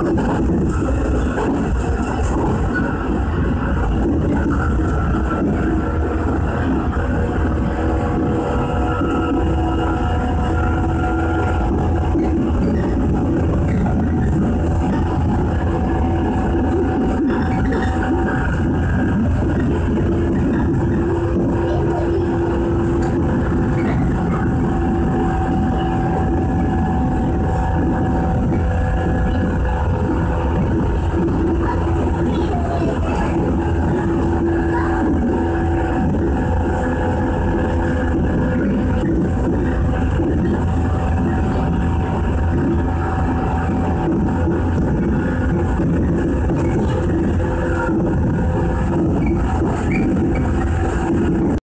I'm sorry.